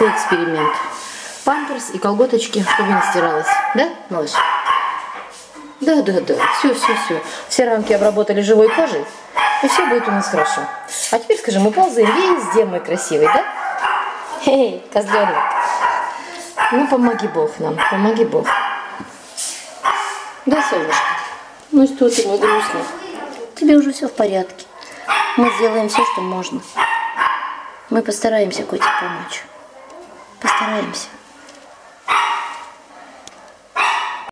такой эксперимент. Памперс и колготочки, чтобы не стиралось. Да, малыш? Да, да, да. Все, все, все. Все рамки обработали живой кожей, и все будет у нас хорошо. А теперь скажи, мы ползаем везде, мой красивый, да? Эй, козленок. Ну, помоги Бог нам, помоги Бог. Да, солнышко? Ну что ты, мой грустный? Тебе уже все в порядке. Мы сделаем все, что можно. Мы постараемся котик помочь. Постараемся.